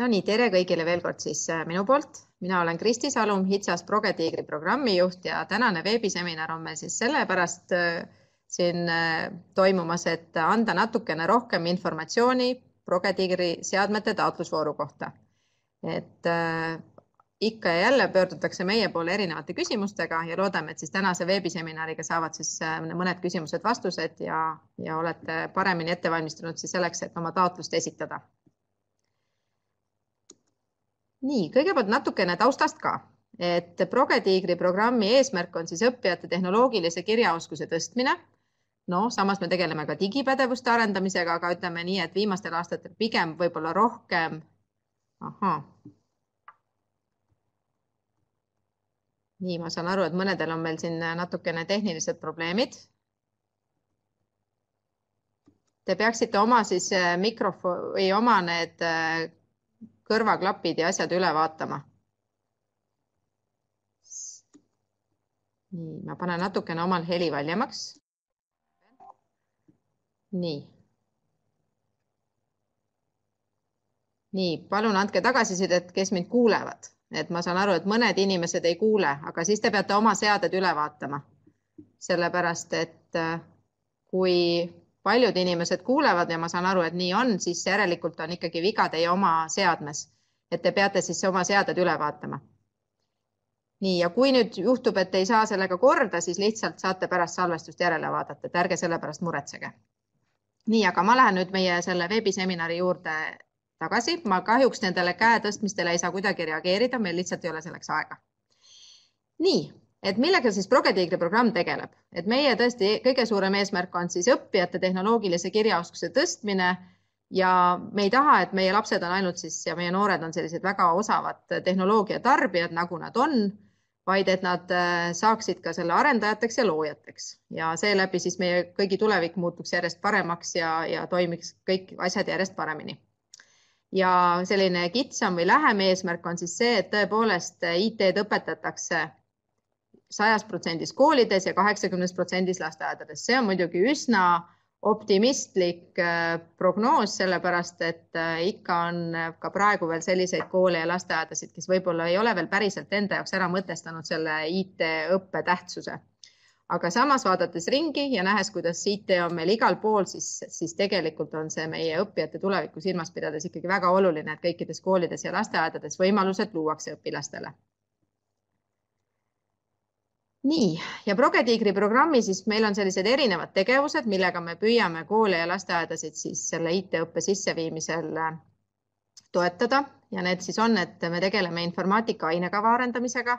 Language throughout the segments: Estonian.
no nii, tere kõigile veel kord siis äh, minu poolt. mina olen Kristi Salum, HITSAS Progetiigri programmijuht ja tänane veebiseminar on meil siis sellepärast äh, siin äh, toimumas, et anda natukene rohkem informatsiooni Progetiigri seadmete taotlusvooru kohta. et ikka ja jälle pöördutakse meie poole erinevate küsimustega ja loodame, et siis tänase veebiseminariga saavad siis mõned küsimused-vastused ja, ja olete paremini ette valmistunud siis selleks, et oma taotlust esitada nii, kõigepealt natukene taustast ka, et Progetiigri programmi eesmärk on siis õppijate tehnoloogilise kirjaoskuse tõstmine. no samas me tegeleme ka digipädevuste arendamisega, aga ütleme nii, et viimastel aastatel pigem võib-olla rohkem. ahhaa. nii, ma saan aru, et mõnedel on meil siin natukene tehnilised probleemid. Te peaksite oma siis eh, mikrofon või oma need eh, kõrvaklapid ja asjad üle vaatama. nii, ma panen natukene omal heli valjemaks. nii. nii, palun andke tagasisidet, kes mind kuulevad, et ma saan aru, et mõned inimesed ei kuule, aga siis te peate oma seaded üle vaatama. sellepärast et äh, kui paljud inimesed kuulevad ja ma saan aru, et nii on, siis järelikult on ikkagi viga teie oma seadmes. et te peate siis oma seaded üle vaatama. nii, ja kui nüüd juhtub, et ei saa sellega korda, siis lihtsalt saate pärast salvestust järele vaadata, et ärge selle pärast muretsege. nii, aga ma lähen nüüd meie selle veebiseminari juurde tagasi. ma kahjuks nendele käe tõstmistele ei saa kuidagi reageerida, meil lihtsalt ei ole selleks aega. nii et millega siis Progetiigri programm tegeleb, et meie tõesti kõige suurem eesmärk on siis õppijate tehnoloogilise kirjaoskuse tõstmine ja me ei taha, et meie lapsed on ainult siis ja meie noored on sellised väga osavad tehnoloogia tarbijad, nagu nad on, vaid et nad äh, saaksid ka selle arendajateks ja loojateks. Ja seeläbi siis meie kõigi tulevik muutuks järjest paremaks ja, ja toimiks kõik asjad järjest paremini. Ja selline kitsam või lähem eesmärk on siis see, et tõepoolest IT-d õpetatakse sajas protsendis koolides ja kaheksakümnes protsendis lasteaedades. see on muidugi üsna optimistlik äh, prognoos, sellepärast et äh, ikka on ka praegu veel selliseid koole ja lasteaedasid, kes võib-olla ei ole veel päriselt enda jaoks ära mõtestanud selle IT-õppe tähtsuse. aga samas vaadates ringi ja nähes, kuidas IT on meil igal pool, siis, siis tegelikult on see meie õppijate tulevikku silmas pidades ikkagi väga oluline, et kõikides koolides ja lasteaedades võimalused luuakse õpilastele nii, ja Progetiigri programmi siis meil on sellised erinevad tegevused, millega me püüame koole ja lasteaedasid siis selle IT-õppe sisseviimisel äh, toetada ja need siis on, et me tegeleme informaatika ainekava arendamisega,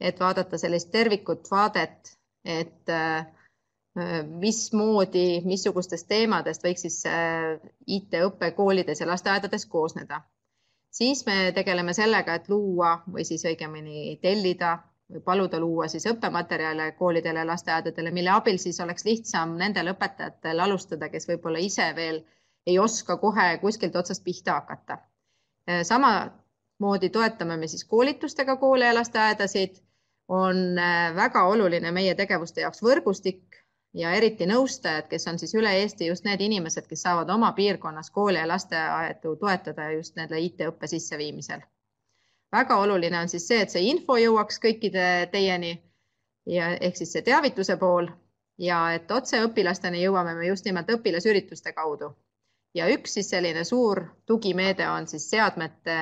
et vaadata sellist tervikut vaadet, et äh, mismoodi, missugustest teemadest võiks siis äh, IT-õpe koolides ja lasteaedades koosneda. siis me tegeleme sellega, et luua või siis õigemini tellida või paluda luua siis õppematerjale koolidele ja lasteaedadele, mille abil siis oleks lihtsam nendel õpetajatel alustada, kes võib-olla ise veel ei oska kohe kuskilt otsast pihta hakata. samamoodi toetame me siis koolitustega koole ja lasteaedasid. on äh, väga oluline meie tegevuste jaoks võrgustik ja eriti nõustajad, kes on siis üle Eesti just need inimesed, kes saavad oma piirkonnas koole ja lasteaedu toetada just nende IT-õppe sisseviimisel väga oluline on siis see, et see info jõuaks kõikide teieni ja ehk siis see teavituse pool ja et otse õpilasteni jõuame me just nimelt õpilasürituste kaudu. ja üks siis selline suur tugimeede on siis seadmete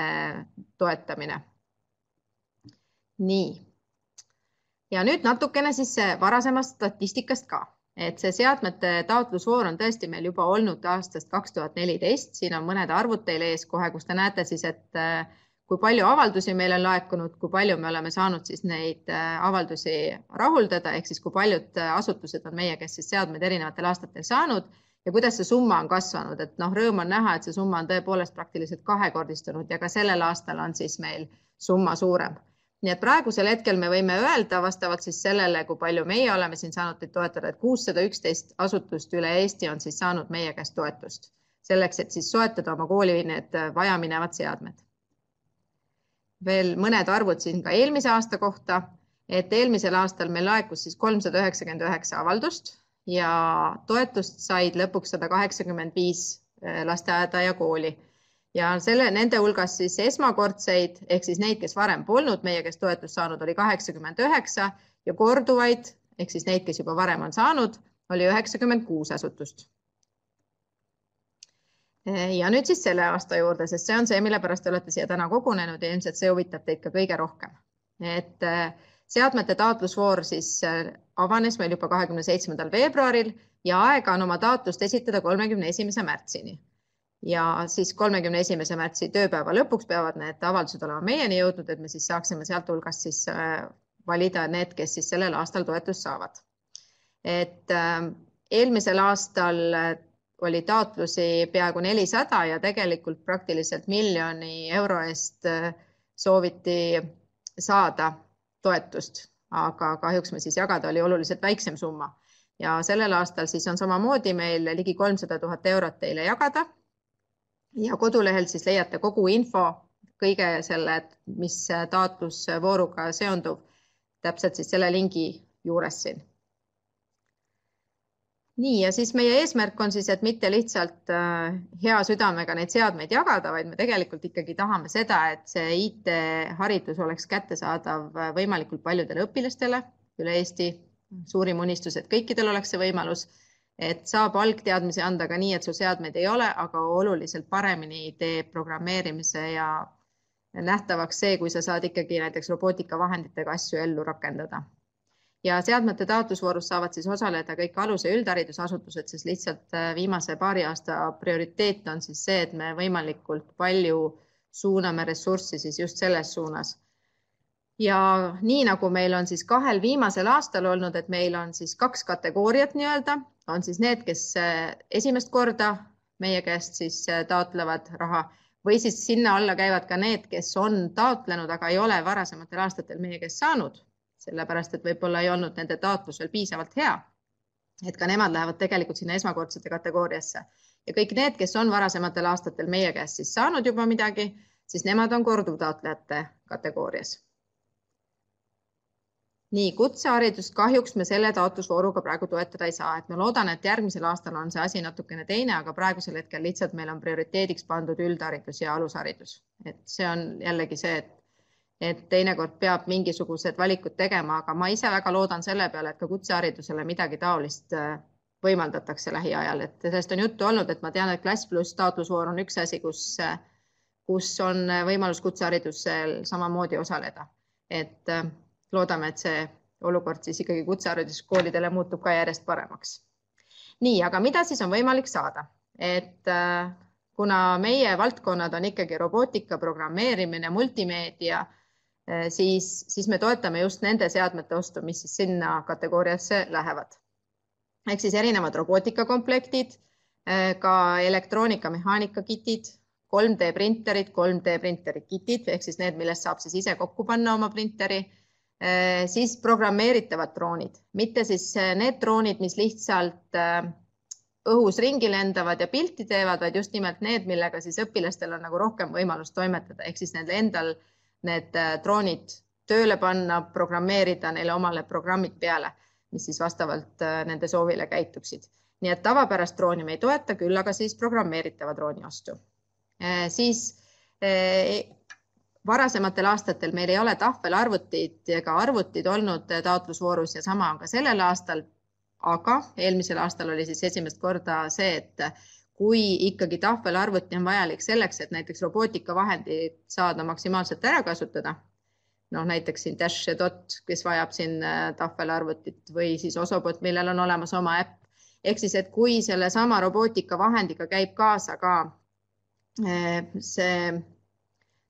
toetamine. nii. ja nüüd natukene siis varasemast statistikast ka, et see seadmete taotlusvoor on tõesti meil juba olnud aastast kaks tuhat neliteist, siin on mõned arvud teil ees kohe, kus te näete siis, et kui palju avaldusi meil on laekunud, kui palju me oleme saanud siis neid äh, avaldusi rahuldada, ehk siis kui paljud äh, asutused on meie käest siis seadmeid erinevatel aastatel saanud ja kuidas see summa on kasvanud, et noh, rõõm on näha, et see summa on tõepoolest praktiliselt kahekordistunud ja ka sellel aastal on siis meil summa suurem. nii et praegusel hetkel me võime öelda vastavalt siis sellele, kui palju meie oleme siin saanud teid toetada, et kuussada üksteist asutust üle Eesti on siis saanud meie käest toetust selleks, et siis soetada oma kooli need äh, vajaminevad seadmed veel mõned arvud siin ka eelmise aasta kohta, et eelmisel aastal meil laekus siis kolmsada üheksakümmend üheksa avaldust ja toetust said lõpuks sada kaheksakümmend viis eh, lasteaeda ja kooli. ja selle, nende hulgas siis esmakordseid ehk siis neid, kes varem polnud meie käest toetust saanud, oli kaheksakümmend üheksa ja korduvaid ehk siis neid, kes juba varem on saanud, oli üheksakümmend kuus asutust. Ja nüüd siis selle aasta juurde, sest see on see, mille pärast te olete siia täna kogunenud ja ilmselt see huvitab teid ka kõige rohkem. et äh, seadmete taotlusvoor siis äh, avanes meil juba kahekümne seitsmendal veebruaril ja aega on oma taotlust esitada kolmekümne esimese märtsini. ja siis kolmekümne esimese märtsi tööpäeva lõpuks peavad need avaldused olema meieni jõudnud, et me siis saaksime sealt hulgast siis äh, valida need, kes siis sellel aastal toetust saavad. et eelmisel aastal oli taotlusi peaaegu nelisada ja tegelikult praktiliselt miljoni euro eest sooviti saada toetust, aga kahjuks me siis jagada oli oluliselt väiksem summa ja sellel aastal siis on samamoodi meil ligi kolmsada tuhat eurot teile jagada. ja kodulehel siis leiate kogu info kõige selle, mis taotlusvooruga seondub täpselt siis selle lingi juures siin. Nii, ja siis meie eesmärk on siis, et mitte lihtsalt äh, hea südamega neid seadmeid jagada, vaid me tegelikult ikkagi tahame seda, et see IT-haridus oleks kättesaadav võimalikult paljudele õpilastele üle Eesti suurim unistus, et kõikidel oleks see võimalus, et saab algteadmisi anda ka nii, et sul seadmeid ei ole, aga oluliselt paremini teeb programmeerimise ja nähtavaks see, kui sa saad ikkagi näiteks robootikavahenditega asju ellu rakendada. Ja seadmete taotlusvoorus saavad siis osaleda kõik alus- ja üldharidusasutused, sest lihtsalt äh, viimase paari aasta prioriteet on siis see, et me võimalikult palju suuname ressurssi siis just selles suunas. Ja nii nagu meil on siis kahel viimasel aastal olnud, et meil on siis kaks kategooriat nii-öelda, on siis need, kes äh, esimest korda meie käest siis äh, taotlevad raha või siis sinna alla käivad ka need, kes on taotlenud, aga ei ole varasematel aastatel meie käest saanud, sellepärast et võib-olla ei olnud nende taotlus veel piisavalt hea. et ka nemad lähevad tegelikult sinna esmakordsete kategooriasse ja kõik need, kes on varasematel aastatel meie käest siis saanud juba midagi, siis nemad on korduvtaotlejate kategoorias nii kutseharidust kahjuks me selle taotlusvooruga praegu toetada ei saa, et ma loodan, et järgmisel aastal on see asi natukene teine, aga praegusel hetkel lihtsalt meil on prioriteediks pandud üldharidus ja alusharidus, et see on jällegi see, et et teinekord peab mingisugused valikud tegema, aga ma ise väga loodan selle peale, et ka kutseharidusele midagi taolist äh, võimaldatakse lähiajal, et sellest on juttu olnud, et ma tean, et Klass pluss taotlusvoor on üks asi, kus, äh, kus on võimalus kutseharidusel samamoodi osaleda, et äh, loodame, et see olukord siis ikkagi kutsehariduskoolidele muutub ka järjest paremaks. nii, aga mida siis on võimalik saada, et äh, kuna meie valdkonnad on ikkagi robootika, programmeerimine, multimeedia, äh, siis, siis me toetame just nende seadmete ostu, mis siis sinna kategooriasse lähevad. ehk siis erinevad robootikakomplektid, äh, ka elektroonika-mehaanika kitid, 3D printerid, 3D printeri kitid ehk siis need, millest saab siis ise kokku panna oma printeri Äh, siis programmeeritavad droonid, mitte siis äh, need droonid, mis lihtsalt äh, õhus ringi lendavad ja pilti teevad, vaid just nimelt need, millega siis õpilastel on nagu rohkem võimalust toimetada, ehk siis nendel endal need droonid tööle panna, programmeerida neile omale programmid peale, mis siis vastavalt nende soovile käituksid. nii et tavapärast drooni me ei toeta, küll aga siis programmeeritava drooni ostu. siis varasematel aastatel meil ei ole tahvelarvutid ega arvutid olnud taotlusvoorus ja sama on ka sellel aastal. aga eelmisel aastal oli siis esimest korda see, et kui ikkagi tahvelarvuti on vajalik selleks, et näiteks robootikavahendit saada maksimaalselt ära kasutada, noh näiteks siin Dash ja Dot, kes vajab siin äh, tahvelarvutit või siis Osobot, millel on olemas oma äpp. ehk siis, et kui sellesama robootikavahendiga käib kaasa ka äh, see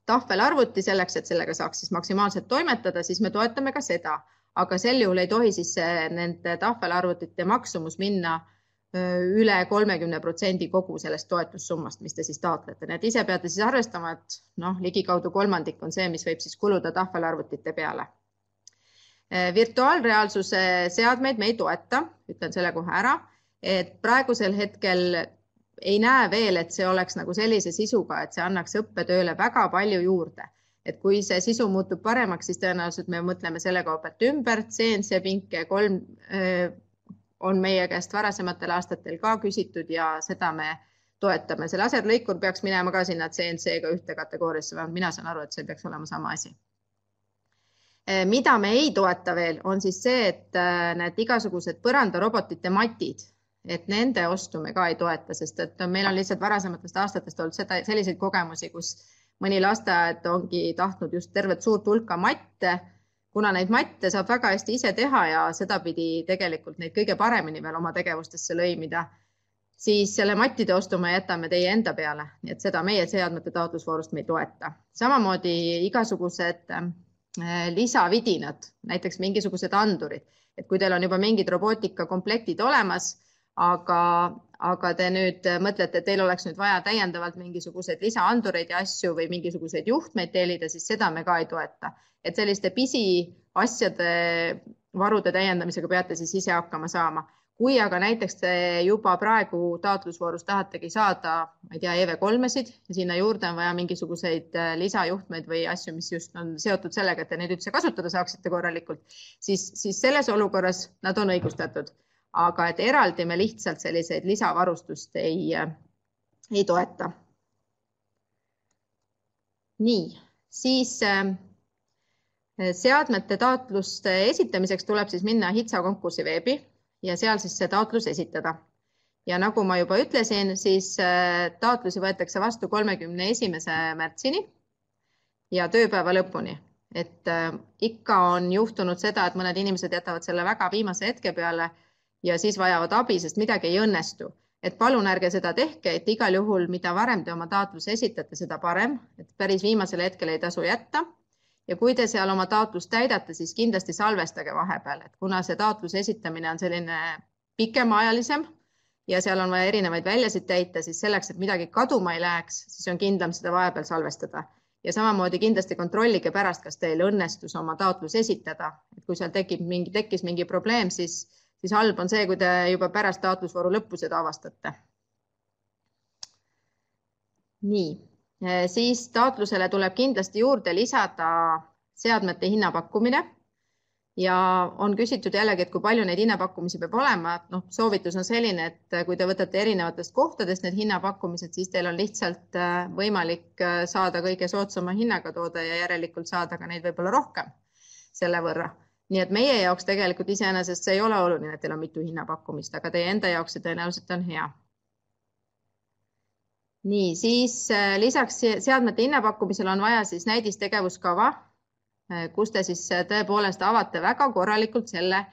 tahvelarvuti selleks, et sellega saaks siis maksimaalselt toimetada, siis me toetame ka seda, aga sel juhul ei tohi siis nende tahvelarvutite maksumus minna üle kolmekümne protsendi kogu sellest toetussummast, mis te siis taotlete, nii et ise peate siis arvestama, et noh, ligikaudu kolmandik on see, mis võib siis kuluda tahvelarvutite peale. virtuaalreaalsuse seadmeid me ei toeta, ütlen selle kohe ära, et praegusel hetkel ei näe veel, et see oleks nagu sellise sisuga, et see annaks õppetööle väga palju juurde. et kui see sisu muutub paremaks, siis tõenäoliselt me mõtleme selle koha pealt ümber. CNC pinke kolm on meie käest varasematel aastatel ka küsitud ja seda me toetame, see laserlõikur peaks minema ka sinna CNC-ga ühte kategooriasse, vähemalt mina saan aru, et see peaks olema sama asi. mida me ei toeta veel, on siis see, et need igasugused põrandarobotite matid et nende ostu me ka ei toeta, sest et meil on lihtsalt varasematest aastatest olnud seda, selliseid kogemusi, kus mõni lasteaed ongi tahtnud just tervet suurt hulka matte, kuna neid matte saab väga hästi ise teha ja sedapidi tegelikult neid kõige paremini veel oma tegevustesse lõimida, siis selle mattide ostu me jätame teie enda peale, nii et seda meie seadmete taotlusvoorust me ei toeta. samamoodi igasugused äh, lisavidinad, näiteks mingisugused andurid, et kui teil on juba mingid robootikakomplektid olemas aga, aga te nüüd mõtlete, et teil oleks nüüd vaja täiendavalt mingisuguseid lisaandureid ja asju või mingisuguseid juhtmeid tellida, siis seda me ka ei toeta. et selliste pisiasjade varude täiendamisega peate siis ise hakkama saama. kui aga näiteks te juba praegu taotlusvoorus tahategi saada, ma ei tea, EV3-esid ja sinna juurde on vaja mingisuguseid äh, lisajuhtmeid või asju, mis just on seotud sellega, et te neid üldse kasutada saaksite korralikult, siis, siis selles olukorras nad on õigustatud aga et eraldi me lihtsalt selliseid lisavarustust ei, ei toeta. nii, siis äh, seadmete taotluste esitamiseks tuleb siis minna HITSA konkursi veebi ja seal siis see taotlus esitada. ja nagu ma juba ütlesin, siis äh, taotlusi võetakse vastu kolmekümne esimese märtsini ja tööpäeva lõpuni et äh, ikka on juhtunud seda, et mõned inimesed jätavad selle väga viimase hetke peale ja siis vajavad abi, sest midagi ei õnnestu. et palun ärge seda tehke, et igal juhul, mida varem te oma taotluse esitate, seda parem, et päris viimasele hetkele ei tasu jätta. ja kui te seal oma taotlust täidate, siis kindlasti salvestage vahepeal, et kuna see taotluse esitamine on selline pikemaajalisem ja seal on vaja erinevaid väljasid täita, siis selleks, et midagi kaduma ei läheks, siis on kindlam seda vahepeal salvestada ja samamoodi kindlasti kontrollige pärast, kas teil õnnestus oma taotlus esitada, et kui seal tekib mingi, tekkis mingi probleem, siis siis halb on see, kui te juba pärast taotlusvooru lõppu seda avastate. nii, eh, siis taotlusele tuleb kindlasti juurde lisada seadmete hinnapakkumine. Ja on küsitud jällegi, et kui palju neid hinnapakkumisi peab olema, noh, soovitus on selline, et kui te võtate erinevatest kohtadest need hinnapakkumised, siis teil on lihtsalt eh, võimalik eh, saada kõige soodsama hinnaga toode ja järelikult saada ka neid võib-olla rohkem selle võrra nii et meie jaoks tegelikult iseenesest see ei ole oluline, et teil on mitu hinnapakkumist, aga teie enda jaoks see tõenäoliselt on hea. nii, siis äh, lisaks seadmete hinnapakkumisele on vaja siis näidistegevuskava, äh, kus te siis äh, tõepoolest avate väga korralikult selle,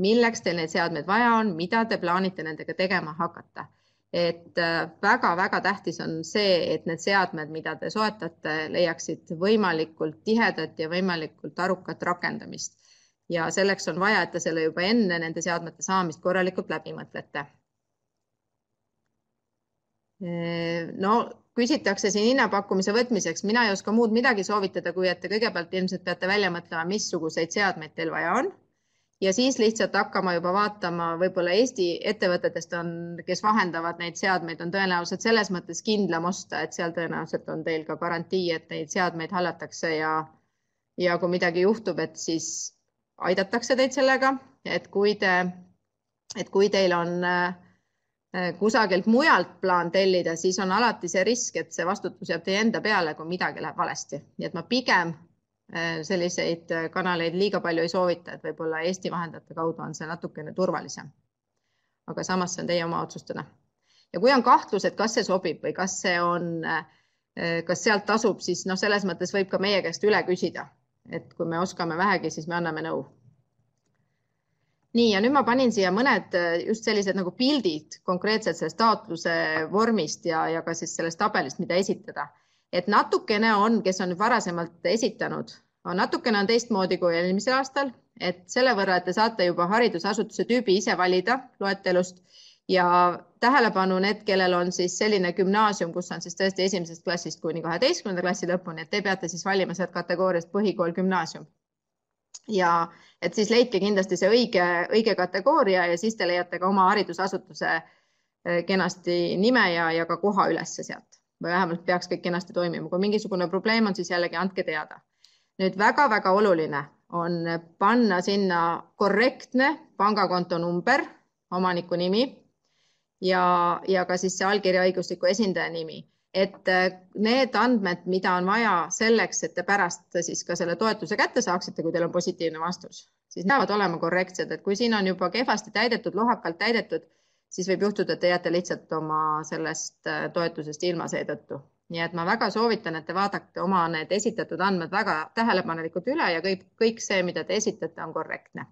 milleks teil neid seadmeid vaja on, mida te plaanite nendega tegema hakata et väga-väga tähtis on see, et need seadmed, mida te soetate, leiaksid võimalikult tihedat ja võimalikult arukat rakendamist ja selleks on vaja, et te selle juba enne nende seadmete saamist korralikult läbi mõtlete. no küsitakse siin hinnapakkumise võtmiseks, mina ei oska muud midagi soovitada, kui et te kõigepealt ilmselt peate välja mõtlema, missuguseid seadmeid teil vaja on ja siis lihtsalt hakkama juba vaatama, võib-olla Eesti ettevõtetest on, kes vahendavad neid seadmeid, on tõenäoliselt selles mõttes kindlam osta, et seal tõenäoliselt on teil ka garantii, et neid seadmeid hallatakse ja ja kui midagi juhtub, et siis aidatakse teid sellega, et kui te, et kui teil on äh, kusagilt mujalt plaan tellida, siis on alati see risk, et see vastutus jääb teie enda peale, kui midagi läheb valesti. nii et ma pigem äh, selliseid äh, kanaleid liiga palju ei soovita, et võib-olla Eesti vahendajate kaudu on see natukene turvalisem. aga samas see on teie oma otsustada. ja kui on kahtlus, et kas see sobib või kas see on, kas sealt tasub, siis noh, selles mõttes võib ka meie käest üle küsida et kui me oskame vähegi, siis me anname nõu. nii, ja nüüd ma panin siia mõned äh, just sellised nagu pildid konkreetselt sellest taotluse vormist ja, ja ka siis sellest tabelist, mida esitada. et natukene on, kes on varasemalt esitanud, natukene on teistmoodi kui eelmisel aastal, et selle võrra, et te saate juba haridusasutuse tüübi ise valida loetelust ja tähelepanu need, kellel on siis selline gümnaasium, kus on siis tõesti esimesest klassist kuni kaheteistkümnenda klassi lõpuni, et te peate siis valima sealt kategooriast põhikool, gümnaasium. ja et siis leidke kindlasti see õige, õige kategooria ja siis te leiate ka oma haridusasutuse eh, kenasti nime ja, ja ka koha ülesse sealt või vähemalt peaks kõik kenasti toimima. kui mingisugune probleem on, siis jällegi andke teada. nüüd väga-väga oluline on panna sinna korrektne pangakonto number, omaniku nimi ja, ja ka siis see allkirjaõigusliku esindaja nimi et need andmed, mida on vaja selleks, et te pärast siis ka selle toetuse kätte saaksite, kui teil on positiivne vastus, siis peavad olema korrektsed, et kui siin on juba kehvasti täidetud, lohakalt täidetud, siis võib juhtuda, et te jääte lihtsalt oma sellest äh, toetusest ilma seetõttu. nii et ma väga soovitan, et te vaadake oma need esitatud andmed väga tähelepanelikult üle ja kõik, kõik see, mida te esitate, on korrektne.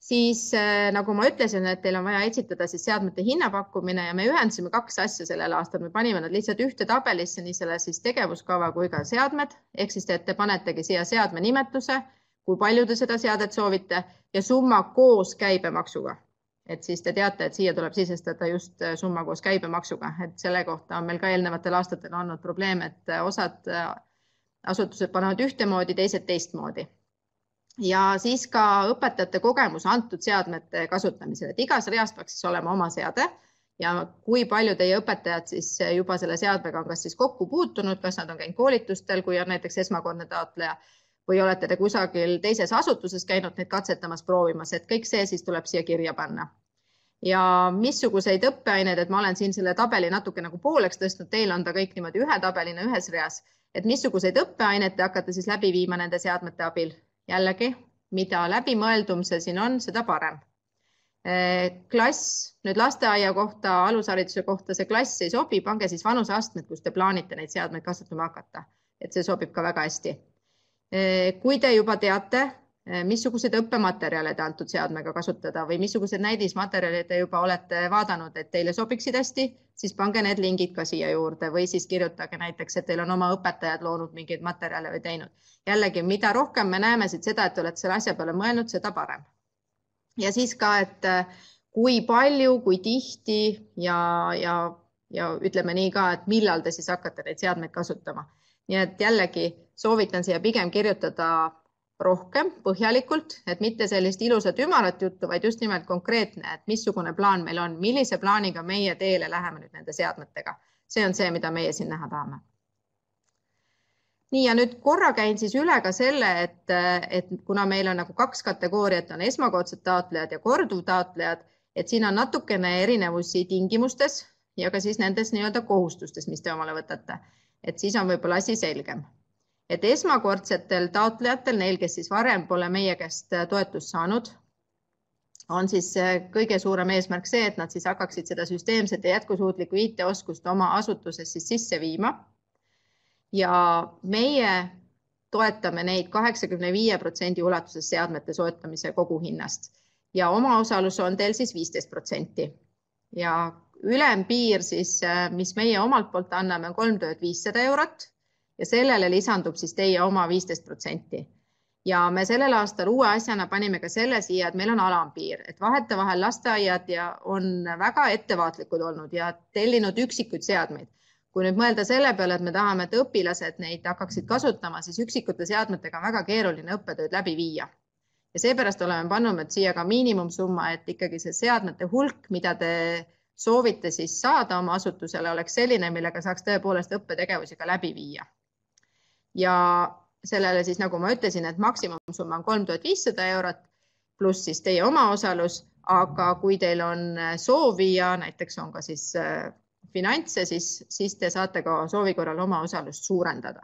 Siis äh, nagu ma ütlesin, et teil on vaja esitada siis seadmete hinnapakkumine ja me ühendasime kaks asja sellel aastal, me panime nad lihtsalt ühte tabelisse, nii selle siis tegevuskava kui ka seadmed, ehk siis te, te panetegi siia seadme nimetuse kui palju te seda seadet soovite ja summa koos käibemaksuga. et siis te teate, et siia tuleb sisestada just äh, summa koos käibemaksuga, et selle kohta on meil ka eelnevatel aastatel olnud probleem, et äh, osad asutused panevad ühtemoodi, teised teistmoodi. Ja siis ka õpetajate kogemus antud seadmete kasutamisel, et igas reas peaks siis olema oma seade ja kui palju teie õpetajad siis juba selle seadmega on kas siis kokku puutunud, kas nad on käinud koolitustel, kui on näiteks esmakordne taotleja või olete te kusagil teises asutuses käinud neid katsetamas, proovimas, et kõik see siis tuleb siia kirja panna. ja missuguseid õppeaineid, et ma olen siin selle tabeli natuke nagu pooleks tõstnud, teil on ta kõik niimoodi ühe tabelina ühes reas, et missuguseid õppeaineid te hakkate siis läbi viima nende seadmete abil. Jällegi, mida läbimõeldum see siin on, seda parem. Klass, nüüd lasteaia kohta, alushariduse kohta see klass ei sobi, pange siis vanuseastmed, kus te plaanite neid seadmeid kasutama hakata, et see sobib ka väga hästi. Eh, kui te juba teate, eh, missuguseid õppematerjale te antud seadmega kasutada või missugused näidismaterjali te juba olete vaadanud, et teile sobiksid hästi, siis pange need lingid ka siia juurde või siis kirjutage näiteks, et teil on oma õpetajad loonud mingeid materjale või teinud. jällegi, mida rohkem me näeme siit seda, et te olete selle asja peale mõelnud, seda parem. ja siis ka, et eh, kui palju, kui tihti ja, ja, ja ütleme nii ka, et millal te siis hakkate neid seadmeid kasutama nii et jällegi soovitan siia pigem kirjutada rohkem põhjalikult, et mitte sellist ilusat ümarat juttu, vaid just nimelt konkreetne, et missugune plaan meil on, millise plaaniga meie teele läheme nüüd nende seadmetega. see on see, mida meie siin näha tahame. nii ja nüüd korra käin siis üle ka selle, et, et kuna meil on nagu kaks kategooriat, on esmakordsed taotlejad ja korduvtaotlejad, et siin on natukene erinevusi tingimustes ja ka siis nendes nii-öelda kohustustes, mis te omale võtate et siis on võib-olla asi selgem. Et esmakordsetel taotlejatel, neil, kes siis varem pole meie käest äh, toetust saanud, on siis äh, kõige suurem eesmärk see, et nad siis hakkaksid seda süsteemset ja jätkusuutlikku IT-oskust oma asutuses siis sisse viima. ja meie toetame neid kaheksakümne viie protsendi ulatuses seadmete soetamise koguhinnast ja omaosalus on teil siis viisteist protsenti ja ülempiir siis, äh, mis meie omalt poolt anname, on kolm tuhat viissada eurot ja sellele lisandub siis teie oma viisteist protsenti. ja me sellel aastal uue asjana panime ka selle siia, et meil on alampiir, et vahetevahel lasteaiad ja on väga ettevaatlikud olnud ja tellinud üksikuid seadmeid. kui nüüd mõelda selle peale, et me tahame, et õpilased neid hakkaksid kasutama, siis üksikute seadmetega on väga keeruline õppetööd läbi viia ja seepärast oleme pannud siia ka miinimumsumma, et ikkagi see seadmete hulk, mida te soovite siis saada oma asutusele, oleks selline, millega saaks tõepoolest õppetegevusi ka läbi viia. Ja sellele siis, nagu ma ütlesin, et maksimumsumma on kolm tuhat viissada eurot pluss siis teie omaosalus, aga kui teil on soovi ja näiteks on ka siis äh, finantse, siis, siis te saate ka soovi korral omaosalust suurendada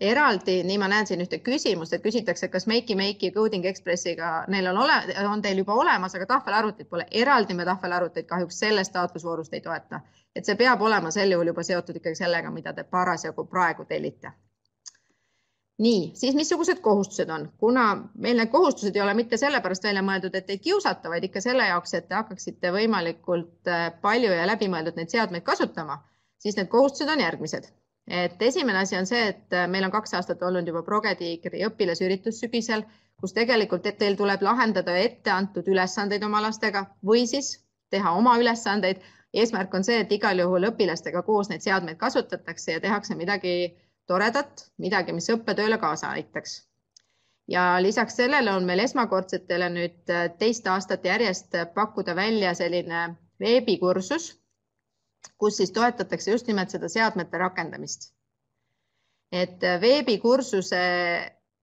eraldi, nii ma näen siin ühte küsimust, et küsitakse, kas Makey ja Coding Expressiga neil on ole, on teil juba olemas, aga tahvelarvutit pole. eraldi me tahvelarvuteid kahjuks sellest taotlusvoorust ei toeta, et see peab olema sel juhul juba seotud ikkagi sellega, mida te parasjagu praegu tellite. nii, siis missugused kohustused on, kuna meil need kohustused ei ole mitte sellepärast välja mõeldud, et teid kiusata, vaid ikka selle jaoks, et te hakkaksite võimalikult äh, palju ja läbimõeldud neid seadmeid kasutama, siis need kohustused on järgmised et esimene asi on see, et äh, meil on kaks aastat olnud juba Progetiigri õpilasüritus sügisel, kus tegelikult teil tuleb lahendada ette antud ülesandeid oma lastega või siis teha oma ülesandeid. eesmärk on see, et igal juhul õpilastega koos neid seadmeid kasutatakse ja tehakse midagi toredat, midagi, mis õppetööle kaasa aitaks. ja lisaks sellele on meil esmakordsetele nüüd äh, teist aastat järjest pakkuda välja selline veebikursus kus siis toetatakse just nimelt seda seadmete rakendamist. et veebikursuse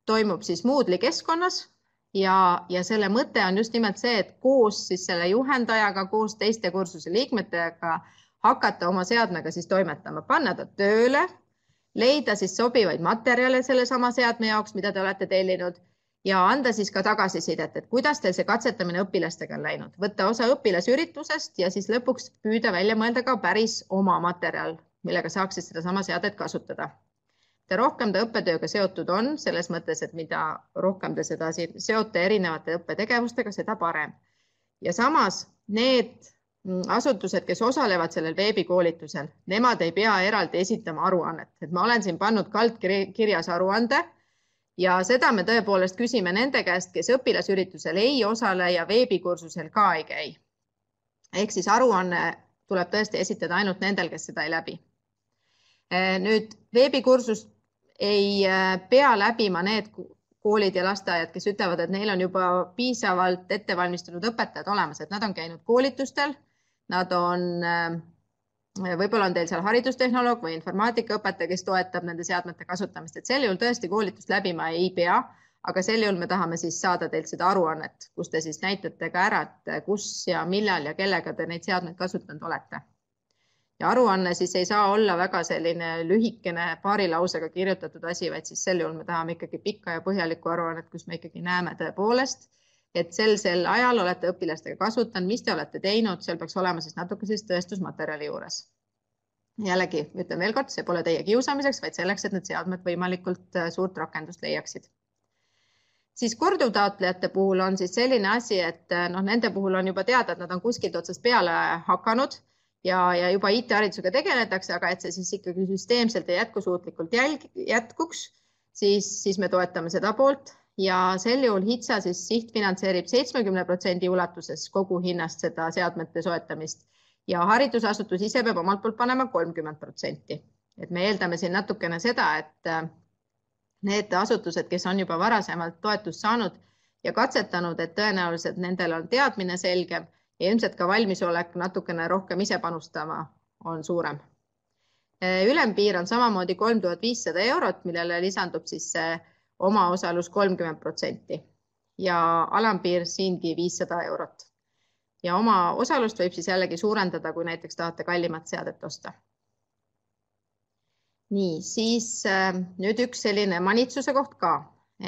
toimub siis Moodle'i keskkonnas ja, ja selle mõte on just nimelt see, et koos siis selle juhendajaga, koos teiste kursuse liikmetega hakata oma seadmega siis toimetama, panna ta tööle, leida siis sobivaid materjale sellesama seadme jaoks, mida te olete tellinud ja anda siis ka tagasisidet, et kuidas teil see katsetamine õpilastega on läinud, võtta osa õpilasüritusest ja siis lõpuks püüda välja mõelda ka päris oma materjal, millega saaks siis sedasama seadet kasutada. Mida rohkem ta õppetööga seotud on, selles mõttes, et mida rohkem te seda seote erinevate õppetegevustega, seda parem. ja samas need asutused, kes osalevad sellel veebikoolitusel, nemad ei pea eraldi esitama aruannet, et ma olen siin pannud kaldkirjas aruande ja seda me tõepoolest küsime nende käest, kes õpilasüritusel ei osale ja veebikursusel ka ei käi. ehk siis aruanne tuleb tõesti esitada ainult nendel, kes seda ei läbi. nüüd veebikursust ei äh, pea läbima need koolid ja lasteaiad, kes ütlevad, et neil on juba piisavalt ettevalmistunud õpetajad olemas, et nad on käinud koolitustel, nad on, äh, võib-olla on teil seal haridustehnoloog või informaatikaõpetaja, kes toetab nende seadmete kasutamist, et sel juhul tõesti koolitust läbima ei pea, aga sel juhul me tahame siis saada teilt seda aruannet, kus te siis näitate ka ära, et kus ja millal ja kellega te neid seadmeid kasutanud olete. Ja aruanne siis ei saa olla väga selline lühikene paari lausega kirjutatud asi, vaid siis sel juhul me tahame ikkagi pikka ja põhjalikku aruannet, kus me ikkagi näeme tõepoolest, et sel, sel ajal olete õpilastega kasutanud, mis te olete teinud, seal peaks olema siis natuke siis tõestusmaterjali juures. jällegi ütlen veel kord, see pole teie kiusamiseks, vaid selleks, et need seadmed võimalikult äh, suurt rakendust leiaksid siis korduvtaotlejate puhul on siis selline asi, et äh, noh, nende puhul on juba teada, et nad on kuskilt otsast peale hakanud ja, ja juba IT-haridusega tegeletakse, aga et see siis ikkagi süsteemselt ja jätkusuutlikult jälg, jätkuks, siis, siis me toetame seda poolt ja sel juhul HITSA siis sihtfinantseerib seitsmekümne protsendi ulatuses kogu hinnast seda seadmete soetamist ja haridusasutus ise peab omalt poolt panema kolmkümmend protsenti. et me eeldame siin natukene seda, et äh, need asutused, kes on juba varasemalt toetust saanud ja katsetanud, et tõenäoliselt nendel on teadmine selgem ja ilmselt ka valmisolek natukene rohkem ise panustama on suurem. ülempiir on samamoodi kolm tuhat viissada eurot, millele lisandub siis see omaosalus kolmkümmend protsenti ja alampiir siingi viissada eurot. ja oma osalust võib siis jällegi suurendada, kui näiteks tahate kallimat seadet osta. nii, siis äh, nüüd üks selline manitsuse koht ka,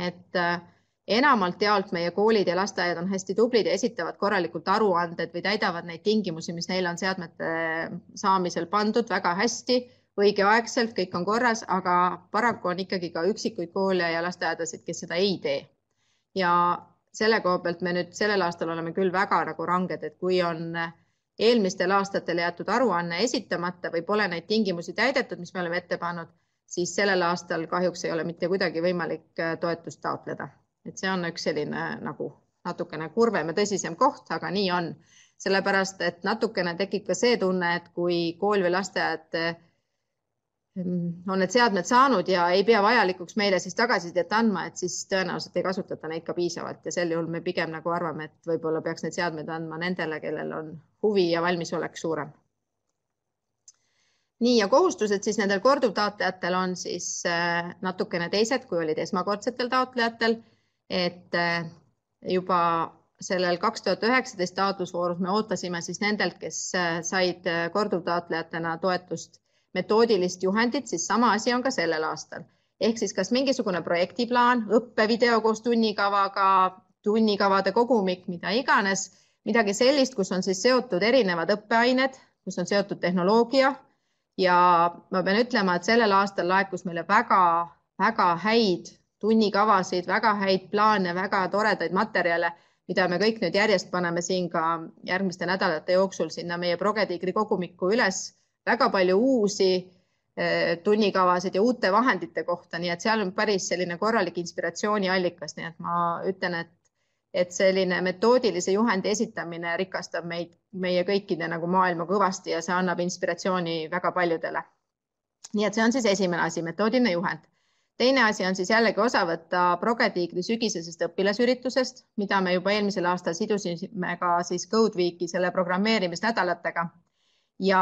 et äh, enamalt jaolt meie koolid ja lasteaiad on hästi tublid ja esitavad korralikult aruanded või täidavad neid tingimusi, mis neile on seadmete saamisel pandud väga hästi, õigeaegselt, kõik on korras, aga paraku on ikkagi ka üksikuid koole ja lasteaedasid, kes seda ei tee. ja selle koha pealt me nüüd sellel aastal oleme küll väga nagu ranged, et kui on eelmistel aastatel jäetud aruanne esitamata või pole neid tingimusi täidetud, mis me oleme ette pannud, siis sellel aastal kahjuks ei ole mitte kuidagi võimalik toetust taotleda et see on üks selline nagu natukene kurvem ja tõsisem koht, aga nii on. sellepärast, et natukene tekib ka see tunne, et kui kool või lasteaed on need seadmed saanud ja ei pea vajalikuks meile siis tagasisidet andma, et siis tõenäoliselt ei kasutata neid ka piisavalt ja sel juhul me pigem nagu arvame, et võib-olla peaks neid seadmeid andma nendele, kellel on huvi ja valmisolek suurem. nii ja kohustused siis nendel korduvtaotlejatel on siis äh, natukene teised, kui olid esmakordsetel taotlejatel et äh, juba sellel kaks tuhat üheksateist taotlusvoorus me ootasime siis nendelt, kes äh, said korduvtaotlejatena toetust, metoodilist juhendit, siis sama asi on ka sellel aastal. ehk siis kas mingisugune projektiplaan, õppevideo koos tunnikavaga, tunnikavade kogumik, mida iganes, midagi sellist, kus on siis seotud erinevad õppeained, kus on seotud tehnoloogia ja ma pean ütlema, et sellel aastal laekus meile väga-väga häid tunnikavasid, väga häid plaane, väga toredaid materjale, mida me kõik nüüd järjest paneme siin ka järgmiste nädalate jooksul sinna meie Progetiigri kogumikku üles. Väga palju uusi eh, tunnikavasid ja uute vahendite kohta, nii et seal on päris selline korralik inspiratsiooniallikas, nii et ma ütlen, et, et selline metoodilise juhendi esitamine rikastab meid, meie kõikide nagu maailma kõvasti ja see annab inspiratsiooni väga paljudele. nii et see on siis esimene asi, metoodiline juhend teine asi on siis jällegi osa võtta Progetiigri sügisesest õpilasüritusest, mida me juba eelmisel aastal sidusime ka siis Codeweeki selle programmeerimisnädalatega. ja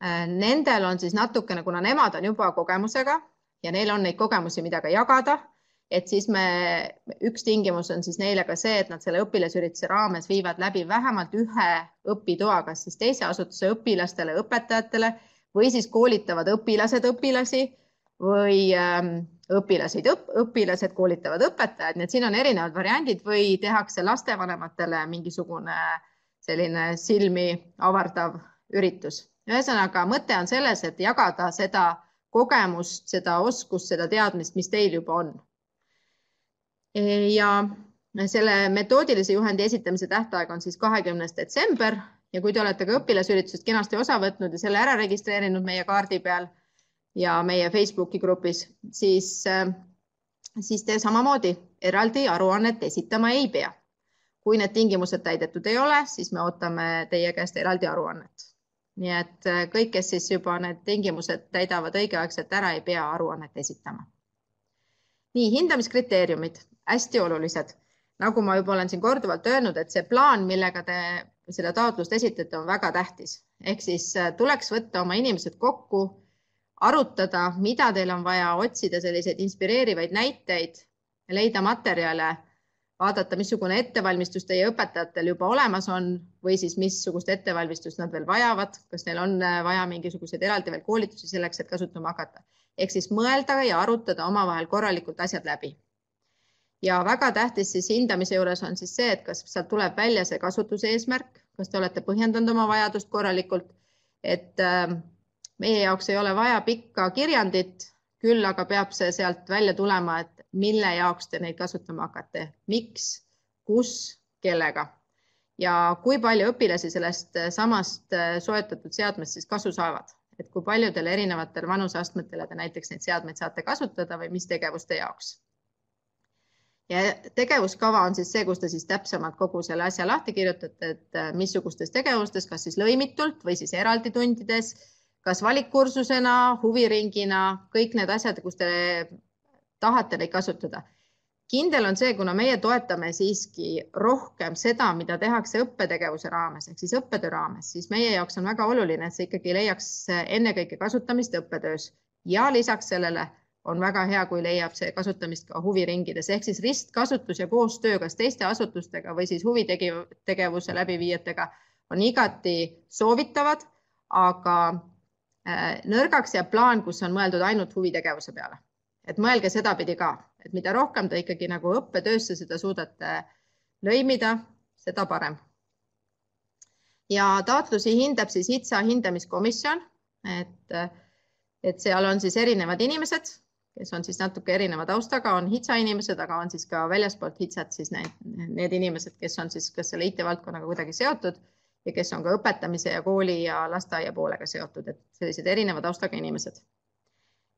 nendel on siis natukene, kuna nemad on juba kogemusega ja neil on neid kogemusi, mida ka jagada, et siis me, üks tingimus on siis neile ka see, et nad selle õpilasürituse raames viivad läbi vähemalt ühe õpitoa, kas siis teise asutuse õpilastele, õpetajatele või siis koolitavad õpilased õpilasi või ähm, õpilased, õpilased koolitavad õpetajad, nii et siin on erinevad variandid või tehakse lastevanematele mingisugune selline silmi avardav üritus. Ühesõnaga, mõte on selles, et jagada seda kogemust, seda oskust, seda teadmist, mis teil juba on ja selle metoodilise juhendi esitamise tähtaeg on siis kahekümnes detsember ja kui te olete ka õpilasüritusest kenasti osa võtnud ja selle ära registreerinud meie kaardi peal ja meie Facebooki grupis, siis, siis te samamoodi eraldi aruannet esitama ei pea. kui need tingimused täidetud ei ole, siis me ootame teie käest eraldi aruannet. Nii et kõik, kes siis juba need tingimused täidavad õigeaegselt ära, ei pea aruannet esitama. nii hindamiskriteeriumid hästi olulised. nagu ma juba olen siin korduvalt öelnud, et see plaan, millega te seda taotlust esitate, on väga tähtis. ehk siis äh, tuleks võtta oma inimesed kokku, arutada, mida teil on vaja, otsida selliseid inspireerivaid näiteid, leida materjale, vaadata, missugune ettevalmistus teie õpetajatel juba olemas on või siis missugust ettevalmistust nad veel vajavad, kas neil on äh, vaja mingisuguseid eraldi veel koolitusi selleks, et kasutama hakata. ehk siis mõelda ja arutada omavahel korralikult asjad läbi ja väga tähtis siis hindamise juures on siis see, et kas sealt tuleb välja see kasutuse eesmärk, kas te olete põhjendanud oma vajadust korralikult, et äh, meie jaoks ei ole vaja pikka kirjandit, küll aga peab see sealt välja tulema, et mille jaoks te neid kasutama hakkate, miks, kus, kellega. Ja kui palju õpilasi sellest samast äh, soetatud seadmest siis kasu saavad, et kui paljudele erinevatele vanuseastmetele te näiteks neid seadmeid saate kasutada või mis tegevuste jaoks? Ja tegevuskava on siis see, kus te siis täpsemalt kogu selle asja lahti kirjutate, et äh, missugustes tegevustes, kas siis lõimitult või siis eraldi tundides, kas valikkursusena, huviringina, kõik need asjad, kus te tahate neid kasutada. kindel on see, kuna meie toetame siiski rohkem seda, mida tehakse õppetegevuse raames ehk siis õppetöö raames, siis meie jaoks on väga oluline, et see ikkagi leiaks ennekõike kasutamist õppetöös ja lisaks sellele on väga hea, kui leiab see kasutamist ka huviringides ehk siis ristkasutus ja koostöö kas teiste asutustega või siis huvitegevuse läbiviijatega on igati soovitavad, aga äh, nõrgaks jääb plaan, kus on mõeldud ainult huvitegevuse peale. Et mõelge sedapidi ka, et mida rohkem te ikkagi nagu õppetöösse seda suudate lõimida, seda parem. ja taotlusi hindab siis HITSA hindamiskomisjon, et, et seal on siis erinevad inimesed kes on siis natuke erineva taustaga, on HITSA inimesed, aga on siis ka väljaspoolt HITSA-t siis need, need inimesed, kes on siis kas selle IT-valdkonnaga kuidagi seotud ja kes on ka õpetamise ja kooli ja lasteaia poolega seotud, et sellised erineva taustaga inimesed.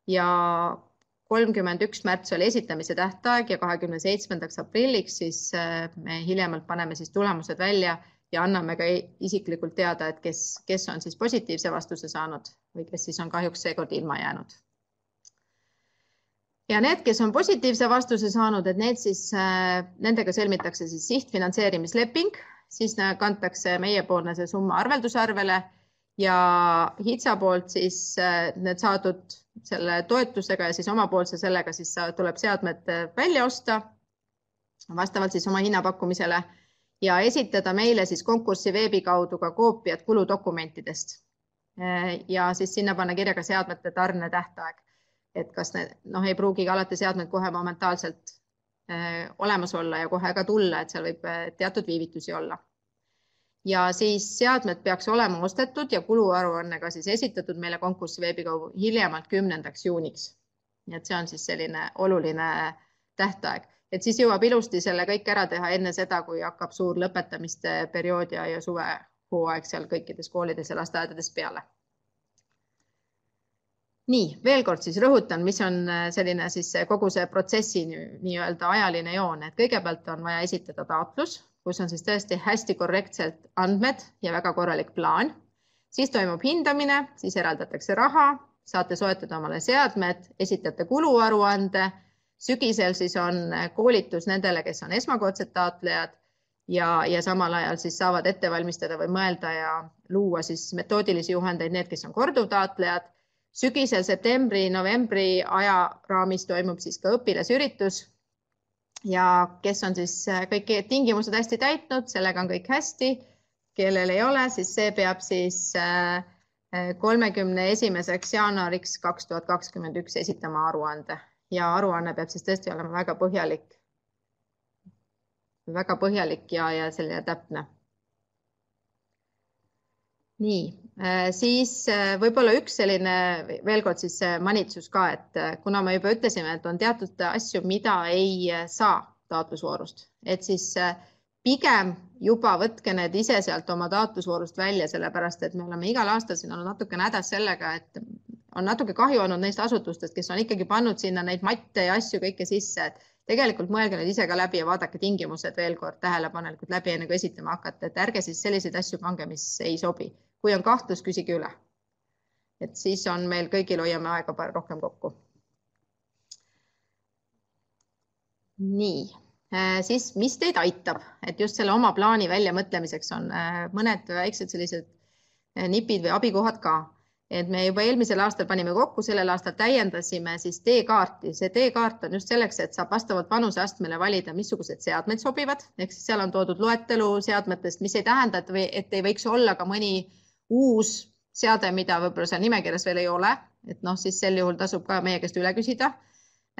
ja kolmkümmend üks märts oli esitamise tähtaeg ja kahekümne seitsmendaks aprilliks siis äh, me hiljemalt paneme siis tulemused välja ja anname ka isiklikult teada, et kes, kes on siis positiivse vastuse saanud või kes siis on kahjuks seekord ilma jäänud. Ja need, kes on positiivse vastuse saanud, et need siis, äh, nendega sõlmitakse siis sihtfinantseerimisleping, siis kantakse meiepoolne see summa arveldusarvele ja HITSA poolt siis äh, need saadud selle toetusega ja siis omapoolse sellega siis tuleb seadmed äh, välja osta vastavalt siis oma hinnapakkumisele ja esitada meile siis konkursi veebi kaudu ka koopiad kuludokumentidest. ja siis sinna panna kirja ka seadmete tarne tähtaeg et kas need noh, ei pruugigi alati seadmed kohe momentaalselt äh, olemas olla ja kohe ka tulla, et seal võib äh, teatud viivitusi olla. Ja siis seadmed peaks olema ostetud ja kuluaruanne ka siis esitatud meile konkursi veebi kaudu hiljemalt kümnendaks juuniks. nii et see on siis selline oluline tähtaeg, et siis jõuab ilusti selle kõik ära teha enne seda, kui hakkab suur lõpetamiste periood ja, ja suvehooaeg seal kõikides koolides ja lasteaedades peale. Nii veel kord siis rõhutan, mis on äh, selline siis kogu see protsessi nii-öelda ajaline joon, et kõigepealt on vaja esitada taotlus, kus on siis tõesti hästi korrektselt andmed ja väga korralik plaan. siis toimub hindamine, siis eraldatakse raha, saate soetada omale seadmed, esitate kuluaruande. sügisel siis on koolitus nendele, kes on esmakordsed taotlejad ja, ja samal ajal siis saavad ette valmistada või mõelda ja luua siis metoodilisi juhendeid need, kes on korduvtaotlejad sügisel septembri-novembri ajaraamis toimub siis ka õpilasüritus ja kes on siis kõik tingimused hästi täitnud, sellega on kõik hästi. kellel ei ole, siis see peab siis kolmekümne esimeseks jaanuariks kaks tuhat kakskümmend üks esitama aruande ja aruanne peab siis tõesti olema väga põhjalik, väga põhjalik ja, ja selline täpne. nii, äh, siis äh, võib-olla üks selline veel kord siis manitsus ka, et äh, kuna me juba ütlesime, et on teatud asju, mida ei saa taotlusvoorust, et siis pigem juba võtke need ise sealt oma taotlusvoorust välja, sellepärast et me oleme igal aastal siin olnud natukene hädas sellega, et on natuke kahju olnud neist asutustest, kes on ikkagi pannud sinna neid matte ja asju kõike sisse, et tegelikult mõelge need ise ka läbi ja vaadake tingimused veel kord tähelepanelikult läbi, enne kui esitama hakata, et ärge siis selliseid asju pange, mis ei sobi. Kui on kahtlus, küsige üle. et siis on meil kõigil, hoiame aega rohkem kokku. nii, äh, siis mis teid aitab, et just selle oma plaani väljamõtlemiseks on äh, mõned väiksed sellised äh, nipid või abikohad ka et me juba eelmisel aastal panime kokku, sellel aastal täiendasime siis teekaarti. see teekaart on just selleks, et saab vastavalt vanuseastmele valida, missugused seadmed sobivad, ehk siis seal on toodud loetelu seadmetest, mis ei tähenda, et või et ei võiks olla ka mõni uus seade, mida võib-olla seal nimekirjas veel ei ole, et noh, siis sel juhul tasub ka meie käest üle küsida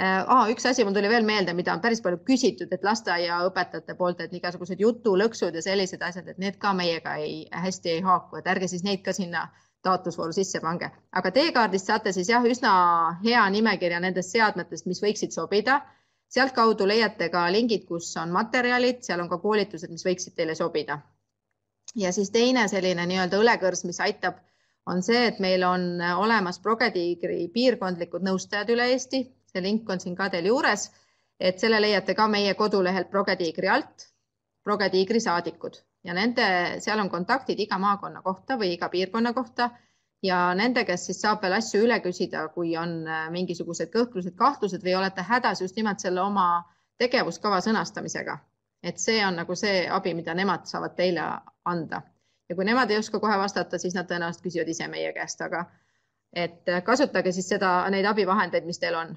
Ah, üks asi mul tuli veel meelde, mida on päris palju küsitud, et lasteaiaõpetajate poolt, et igasugused jutulõksud ja sellised asjad, et need ka meiega ei, hästi ei haaku, et ärge siis neid ka sinna taotlusvooru sisse pange, aga teekaardist saate siis jah, üsna hea nimekirja nendest seadmetest, mis võiksid sobida. sealtkaudu leiate ka lingid, kus on materjalid, seal on ka koolitused, mis võiksid teile sobida. Ja siis teine selline nii-öelda õlekõrs, mis aitab, on see, et meil on olemas Progetiigri piirkondlikud nõustajad üle Eesti, see link on siin ka teil juures, et selle leiate ka meie kodulehelt Progetiigri alt, Progetiigri saadikud. Ja nende, seal on kontaktid iga maakonna kohta või iga piirkonna kohta. Ja nende käest siis saab veel asju üle küsida, kui on äh, mingisugused kõhklused, kahtlused või olete hädas just nimelt selle oma tegevuskava sõnastamisega. et see on nagu see abi, mida nemad saavad teile anda ja kui nemad ei oska kohe vastata, siis nad tõenäoliselt küsivad ise meie käest, aga et äh, kasutage siis seda, neid abivahendeid, mis teil on.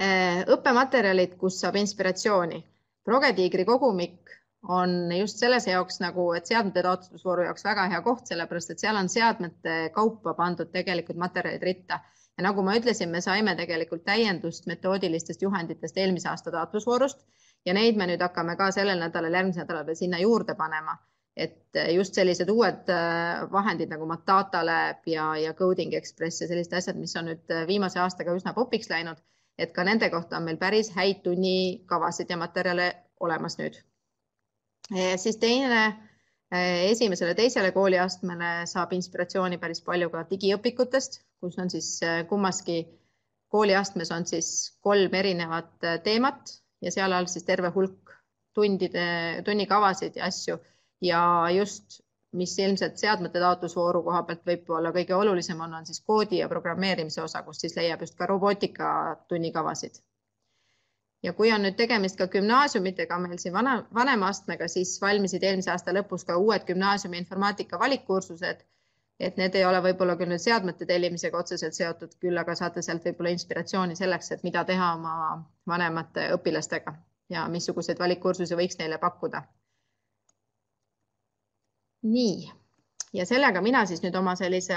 Äh, õppematerjalid, kus saab inspiratsiooni. Progetiigri kogumik on just selles jaoks nagu, et seadmete taotlusvooru jaoks väga hea koht, sellepärast et seal on seadmete kaupa pandud tegelikult materjalid ritta ja nagu ma ütlesin, me saime tegelikult täiendust metoodilistest juhenditest eelmise aasta taotlusvoorust ja neid me nüüd hakkame ka sellel nädalal, järgmisel nädalal veel sinna juurde panema. et just sellised uued äh, vahendid nagu Matata Lab ja, ja Coding Express ja sellised asjad, mis on nüüd äh, viimase aastaga üsna popiks läinud, et ka nende kohta on meil päris häid tunnikavasid ja materjale olemas nüüd siis teine, eh, esimesele, teisele kooliastmele saab inspiratsiooni päris palju ka digiõpikutest, kus on siis eh, kummaski kooliastmes on siis kolm erinevat eh, teemat ja seal all siis terve hulk tundide, tunnikavasid ja asju ja just, mis ilmselt seadmete taotlusvooru koha pealt võib-olla kõige olulisem on, on siis koodi ja programmeerimise osa, kus siis leiab just ka robootika tunnikavasid ja kui on nüüd tegemist ka gümnaasiumitega meil siin vana, vanema astmega, siis valmisid eelmise aasta lõpus ka uued gümnaasiumi informaatika valikkursused. Et need ei ole võib-olla küll nüüd seadmete tellimisega otseselt seotud, küll aga saate sealt võib-olla inspiratsiooni selleks, et mida teha oma vanemate õpilastega ja missuguseid valikkursusi võiks neile pakkuda. nii, ja sellega mina siis nüüd oma sellise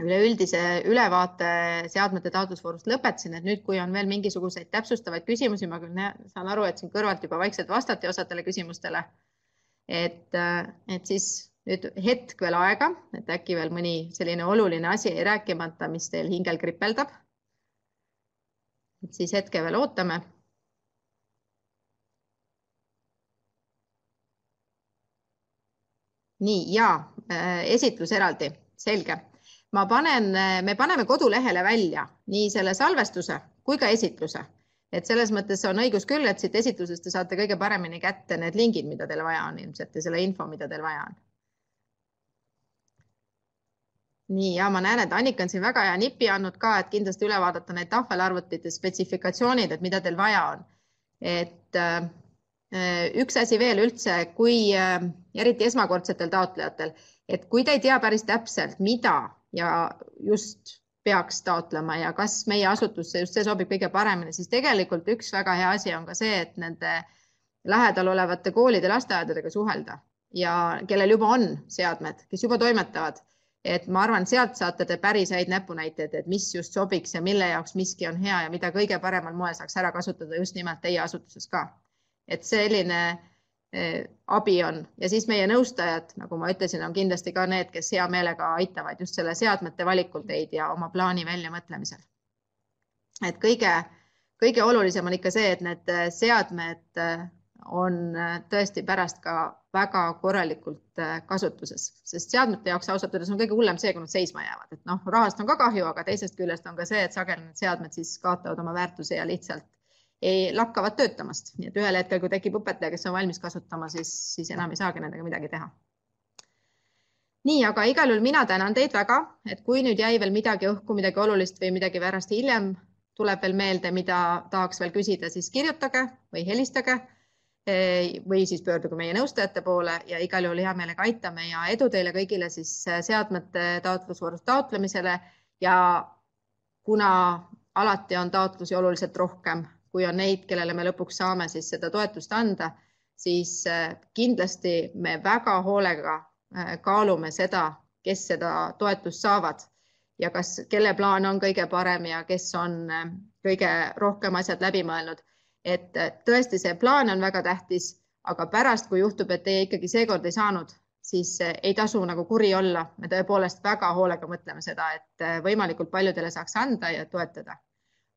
üleüldise ülevaate seadmete taotlusvoorust lõpetasin, et nüüd, kui on veel mingisuguseid täpsustavaid küsimusi, ma küll saan aru, et siin kõrvalt juba vaikselt vastati osadele küsimustele. et, et siis nüüd hetk veel aega, et äkki veel mõni selline oluline asi jäi rääkimata, mis teil hingel kripeldab. et siis hetke veel ootame. nii ja äh, esitlus eraldi, selge ma panen, me paneme kodulehele välja nii selle salvestuse kui ka esitluse. et selles mõttes on õigus küll, et siit esitlusest te saate kõige paremini kätte need lingid, mida teil vaja on ilmselt ja selle info, mida teil vaja on. Nii, ja ma näen, et Annika on siin väga hea nipi andnud ka, et kindlasti üle vaadata need tahvelarvutite spetsifikatsioonid, et mida teil vaja on. et äh, üks asi veel üldse, kui äh, eriti esmakordsetel taotlejatel, et kui te ei tea päris täpselt, mida ja just peaks taotlema ja kas meie asutusse just see sobib kõige paremini, siis tegelikult üks väga hea asi on ka see, et nende lähedal olevate koolide, lasteaedadega suhelda ja kellel juba on seadmed, kes juba toimetavad, et ma arvan, sealt saate te päris häid näpunäiteid, et mis just sobiks ja mille jaoks miski on hea ja mida kõige paremal moel saaks ära kasutada just nimelt teie asutuses ka. et selline Eh, abi on ja siis meie nõustajad, nagu ma ütlesin, on kindlasti ka need, kes hea meelega aitavad just selle seadmete valikul teid ja oma plaani väljamõtlemisel. et kõige, kõige olulisem on ikka see, et need eh, seadmed eh, on tõesti pärast ka väga korralikult kasutuses, sest seadmete jaoks ausalt öeldes on kõige hullem see, kui nad seisma jäävad, et noh, rahast on ka kahju, aga teisest küljest on ka see, et sageli need seadmed siis kaotavad oma väärtuse ja lihtsalt ei, lakkavad töötamast, nii et ühel hetkel, kui tekib õpetaja, kes on valmis kasutama, siis, siis enam ei saagi nendega midagi teha. nii, aga igal juhul mina tänan teid väga, et kui nüüd jäi veel midagi õhku, midagi olulist või midagi pärast hiljem tuleb veel meelde, mida tahaks veel küsida, siis kirjutage või helistage või siis pöörduge meie nõustajate poole ja igal juhul hea meelega aitame ja edu teile kõigile siis seadmete taotlusvoorus taotlemisele ja kuna alati on taotlusi oluliselt rohkem kui on neid, kellele me lõpuks saame siis seda toetust anda, siis äh, kindlasti me väga hoolega äh, kaalume seda, kes seda toetust saavad ja kas, kelle plaan on kõige parem ja kes on äh, kõige rohkem asjad läbi mõelnud. Et tõesti, see plaan on väga tähtis, aga pärast, kui juhtub, et teie ikkagi seekord ei saanud, siis ei tasu nagu kuri olla. me tõepoolest väga hoolega mõtleme seda, et võimalikult paljudele saaks anda ja toetada.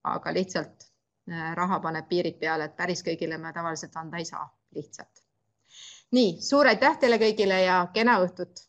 aga lihtsalt Äh, raha paneb piirid peale, et päris kõigile me tavaliselt anda ei saa lihtsalt. nii, suur aitäh teile kõigile ja kena õhtut